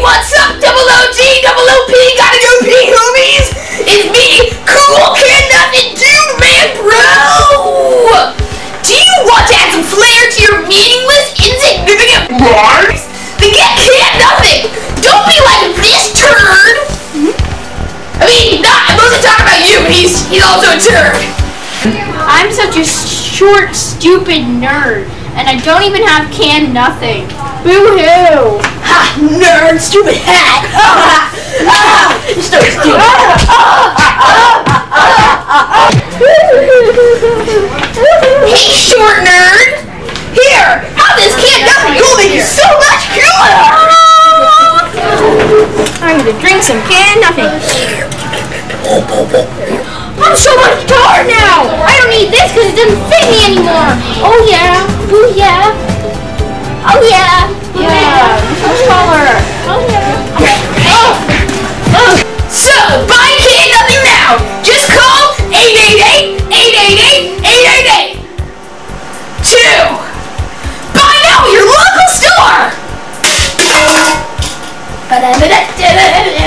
what's up? Double OG, double OP, gotta go pee, homies! It's me, Cool Canned Nothing Dude Man Bro! Do you want to add some flair to your meaningless, insignificant lives? Then get Canned Nothing! Don't be like this turd! I mean, not, I'm mostly talking about you, but he's, he's also a turd. I'm such a short, stupid nerd, and I don't even have canned nothing. Boo hoo! Ha! Stupid hat! You're so stupid! hey, short nerd! Here! Have this canned nothing! You'll make you so much cooler! I'm gonna drink some canned nothing. I'm so much taller now! I don't need this because it doesn't fit me anymore! Oh yeah! Oh yeah! da da da da